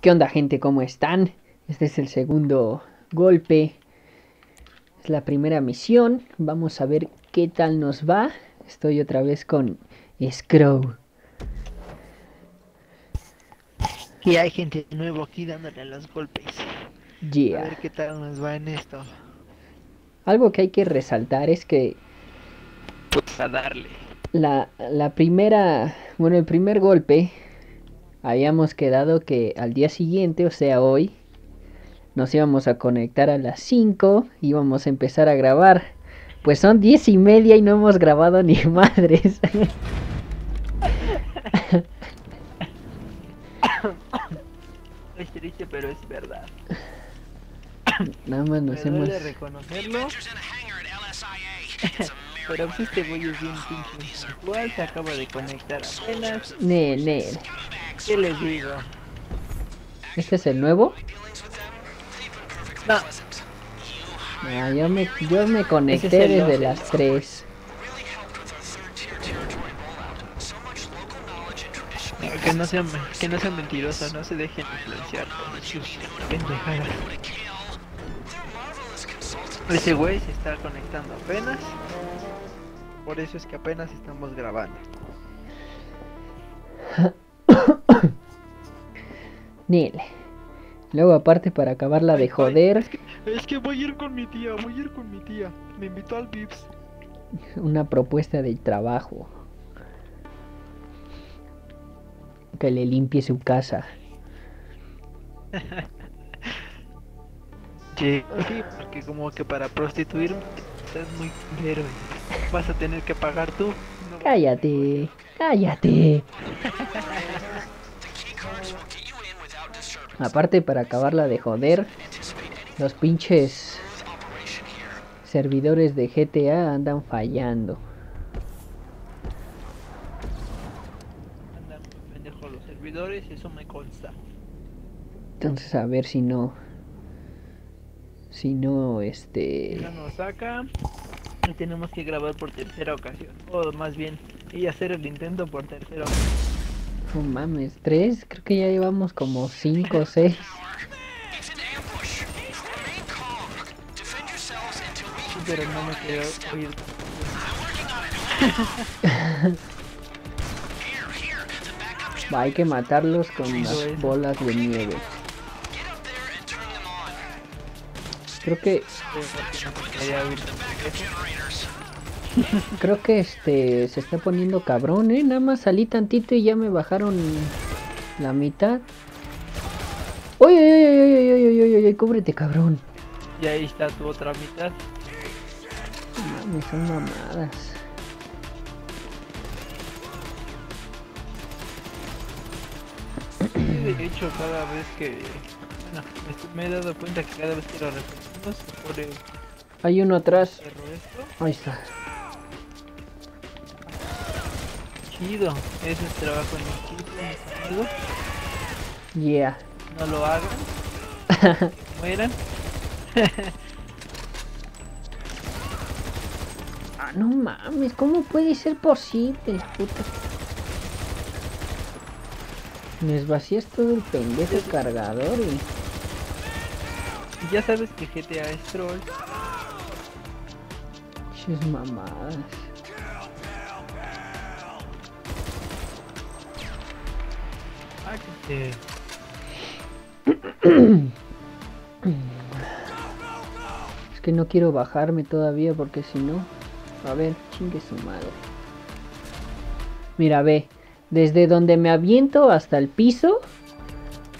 ¿Qué onda gente? ¿Cómo están? Este es el segundo golpe. Es la primera misión. Vamos a ver qué tal nos va. Estoy otra vez con Scrow. Y hay gente nuevo aquí dándole los golpes. A Yeah. ver qué tal nos va en esto. Algo que hay que resaltar es que Pues a darle. la, la primera, bueno, el primer golpe, habíamos quedado que al día siguiente, o sea, hoy, nos íbamos a conectar a las 5, íbamos a empezar a grabar. Pues son 10 y media y no hemos grabado ni madres. Es triste, pero es verdad. Nada más nos hemos... duele reconocerlo. pero pues este güey es bien pinche. Igual se acaba de conectar apenas. Ne, ne. ¿Qué les digo? ¿Este es el nuevo? No, Ah, yo me, yo me conecté es desde 12. las 3. que no sean, que no sean mentirosos, no se dejen influenciar por sus pendejadas. Ese güey se está conectando apenas. Por eso es que apenas estamos grabando. Nel. Luego aparte para acabarla de Ay, ay, joder, Es que, es que voy a ir con mi tía, voy a ir con mi tía. Me invitó al Vips. una propuesta de trabajo. Que le limpie su casa. Sí, sí, porque como que para prostituirme estás muy y Vas a tener que pagar tú. No, Cállate, cállate. Aparte para acabarla de joder, los pinches servidores de GTA andan fallando. andan muy pendejos los servidores, eso me consta. Entonces a ver si no... Si no, este... Ya nos saca y tenemos que grabar por tercera ocasión. O más bien, y hacer el intento por tercera ocasión. No mames, tres, creo que ya llevamos como cinco o seis. Pero no me quiero oír. Va, hay que matarlos con las bolas de nieve. Creo que, creo que este se está poniendo cabrón, eh. Nada más salí tantito y ya me bajaron la mitad. Oye, oye, oye, oye, oye, oye, cúbrete, cabrón. Y ahí está tu otra mitad. Mames, son mamadas. De hecho, cada vez que. Bueno, me he dado cuenta que cada vez que lo repetimos se pone Hay uno atrás. esto. Ahí está. Eso es trabajo en equipo, mis amigos. Yeah. No lo hagan, mueran. Ah, no mames, ¿cómo puede ser posible, puta? Me desvacías todo el pendejo cargador y... Ya sabes que GTA es troll. Ches mamadas. Es que no quiero bajarme todavía porque si no... A ver, chingue su madre. Mira, ve. Desde donde me aviento hasta el piso,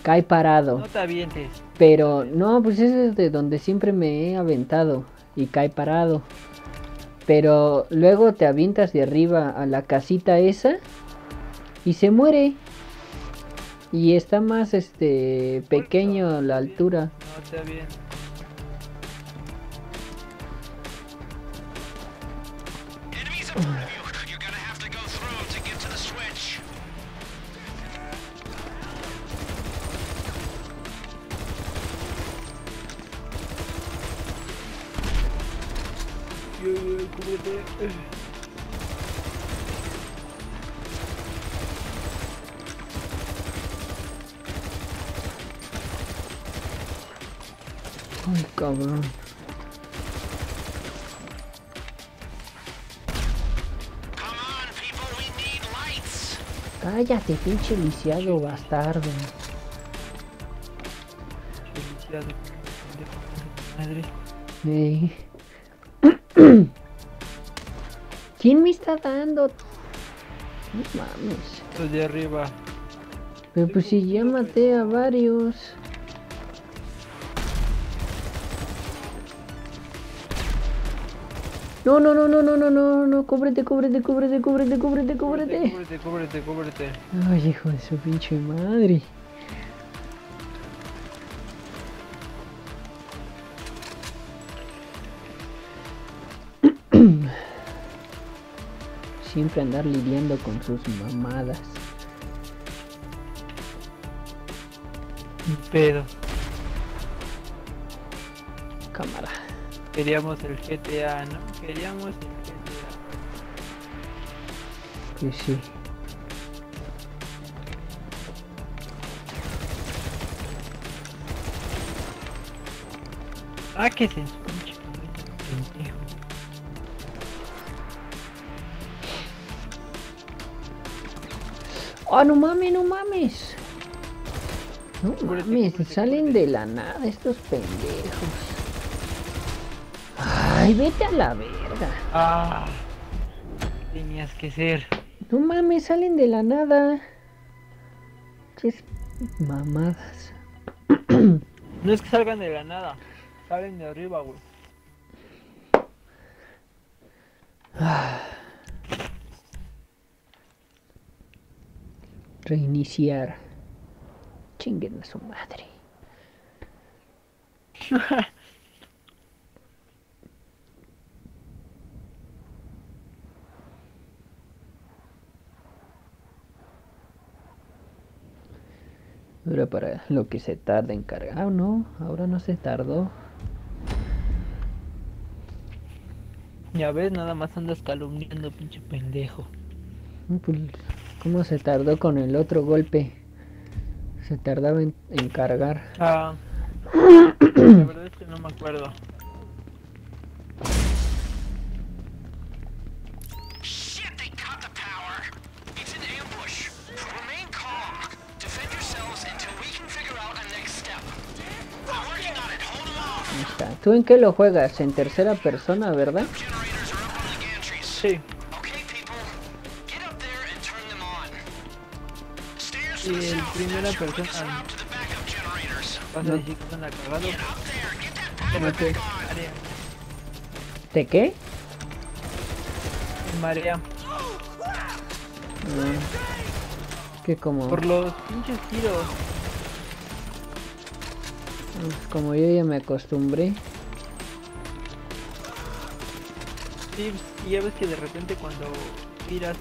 cae parado. no te avientes. Pero no, pues es desde donde siempre me he aventado y cae parado. Pero luego te avientas de arriba a la casita esa y se muere. Y está más este pequeño la altura. No ay, cabrón. Cállate, pinche lisiado bastardo. Pendejo, madre. ¿Quién me está dando? No mames. Los de arriba. Pero pues si ya maté a varios. No, no, no, no, no, no, no, no, cúbrete, cúbrete, cúbrete, cúbrete, cúbrete, cúbrete. Cúbrete, cúbrete, cúbrete. Ay, hijo de su pinche madre. Siempre andar lidiando con sus mamadas. Ni pedo. Cámara. Queríamos el GTA, ¿no? Queríamos el GTA. Que sí. Ah, que se pinche pendejo. ¡Oh, no mames, no mames! No mames, salen de la nada estos pendejos. Ay, vete a la verga. Ah. Tenías que ser. No mames, salen de la nada. Ches mamadas. No es que salgan de la nada. Salen de arriba, güey. Reiniciar. Chinguen a su madre. Dura para lo que se tarda en cargar. Ah, no, ahora no se tardó. Ya ves, nada más andas calumniando, pinche pendejo. Pues, ¿Cómo se tardó con el otro golpe? Se tardaba en, en cargar. Ah. La verdad es que no me acuerdo. ¿Tú en qué lo juegas? En tercera persona, ¿verdad? Sí. Okay, Y en primera persona vas a decir que están marea. ¿De qué? Marea. Ah, que como, Por los pinches tiros. Pues como yo ya me acostumbré. Sí, y ya ves que de repente cuando tiras.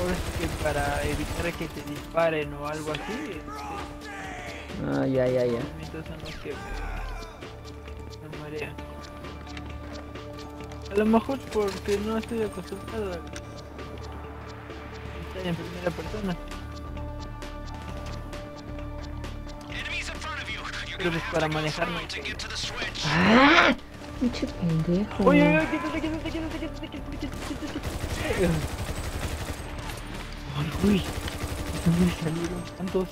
Ahora sí que para evitar que te disparen o algo así, este, Ah, ya, ya, ya. movimientos son los que me, me marean. A lo mejor porque no estoy acostumbrado a estar en primera persona. To the switch. ¡Ah! Pinche pendejo. Oye, oye, oye, quítate, quítate, quítate, quítate, quítate. ¿De dónde salieron tantos?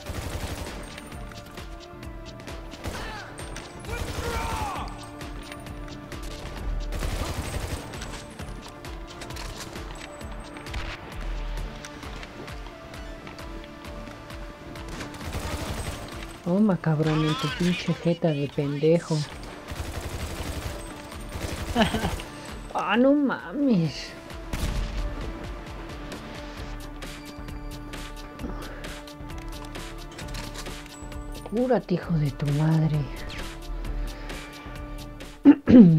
Toma, cabrón, en tu pinche jeta de pendejo. ah, no mames. Cúrate, hijo de tu madre.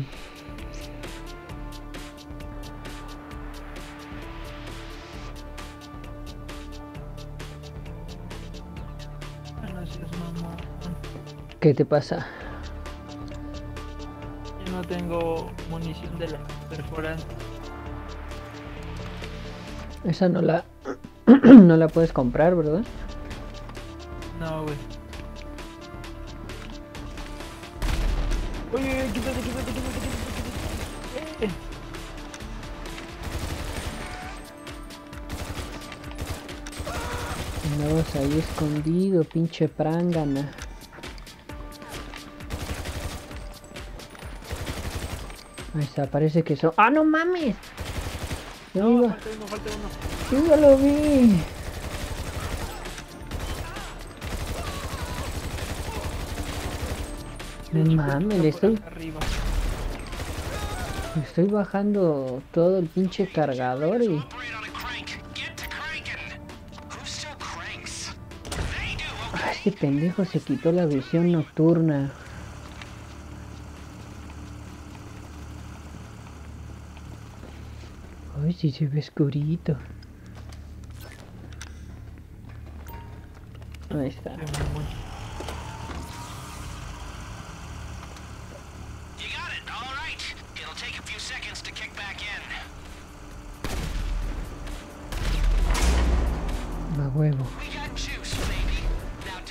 ¿Qué te pasa? Yo no tengo munición de la perforante. Esa no la... no la puedes comprar, ¿verdad? No, güey. Ahí escondido, pinche prángana. Ahí está, parece que son. ¡Ah, no mames! No, iba- falta uno, falta uno. Sí, ya lo vi. No mames, le estoy, arriba. estoy bajando todo el pinche cargador y... este pendejo se quitó la visión nocturna. Ay, sí se ve oscurito. Ahí está.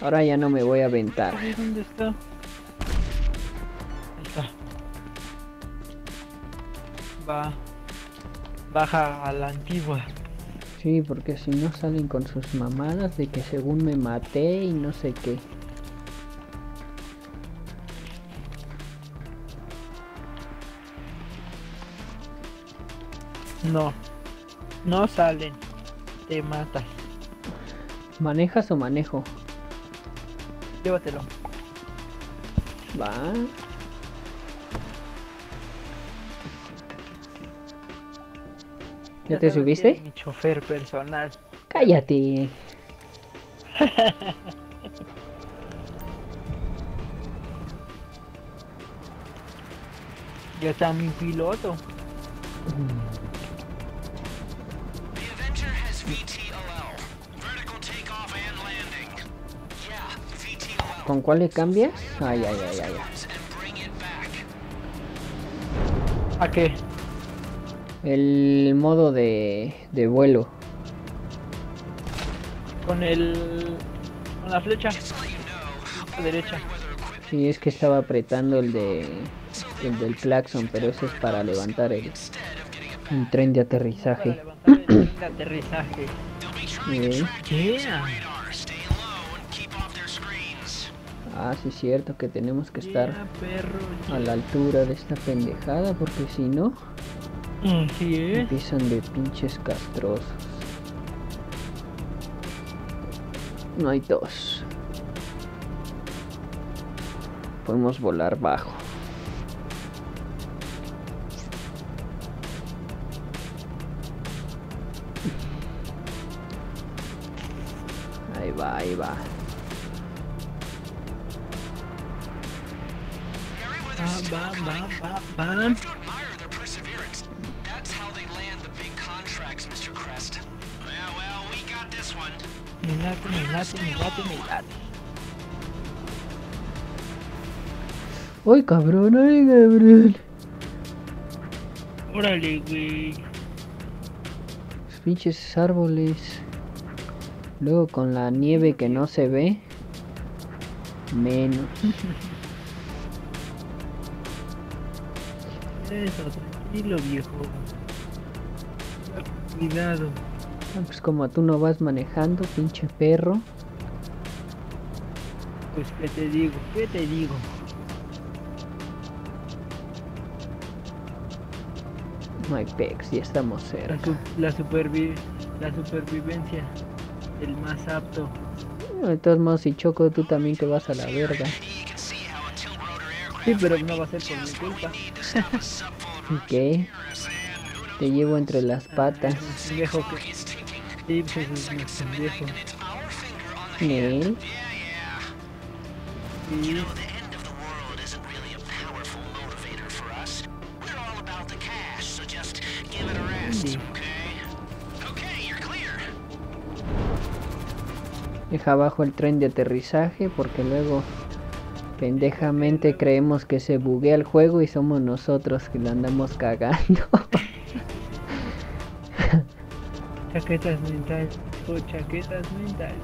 Ahora ya no me voy a aventar. Ay, ¿Dónde está? Ahí está. Va. Baja a la antigua. Sí, porque si no salen con sus mamadas de que según me maté y no sé qué. No. No salen. Te matas. ¿Manejas o manejo? Llévatelo. Va. ¿Ya te subiste? Mi chofer personal. Cállate. Ya está mi piloto. ¿Con cuál le cambias? Ay, ay, ay, ay. ¿A qué? El modo de, de vuelo. Con el... Con la flecha. A la derecha. Sí, es que estaba apretando el de el del claxon, pero eso es para levantar el, tren de Para aterrizaje. levantar el tren de aterrizaje. Eh. Yeah. Ah, sí, cierto que tenemos que estar perro. a la altura de esta pendejada, porque si no. Así es. empiezan de pinches castrosos. No hay dos. Podemos volar bajo. Ahí va, ahí va. We got this one. Me late, me late, me late, me late. ¡Ay, cabrón! ¡Ay, cabrón! Órale, güey. Los pinches árboles. Luego con la nieve que no se ve. Menos. Eso, tranquilo, viejo. Cuidado. Ah, Pues como tú no vas manejando, pinche perro. Pues, ¿qué te digo? ¿Qué te digo? Hay pex, ya estamos La, cerca. su- la, supervi la supervivencia. El más apto. De todos modos, si choco, tú también te vas a la verga. Sí, pero no va a ser por mi culpa. knows Te llevo entre las patas. Un pendejo que... Sí, pues es on the Nel. Sí, Sí. Deja abajo el tren de aterrizaje porque luego pendejamente creemos que se buguea el juego y somos nosotros que lo andamos cagando. chaquetas mentales. O chaquetas mentales.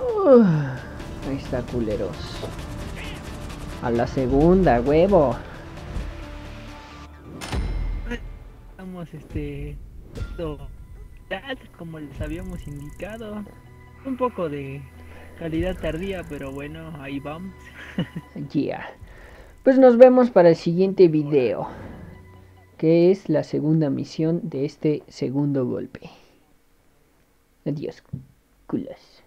Uh, ahí está, culeros. A la segunda, huevo. Estamos este. como les habíamos indicado. Un poco de calidad tardía, pero bueno, ahí vamos. Yeah. Pues nos vemos para el siguiente video. Que es la segunda misión de este segundo golpe. Adiós, culas.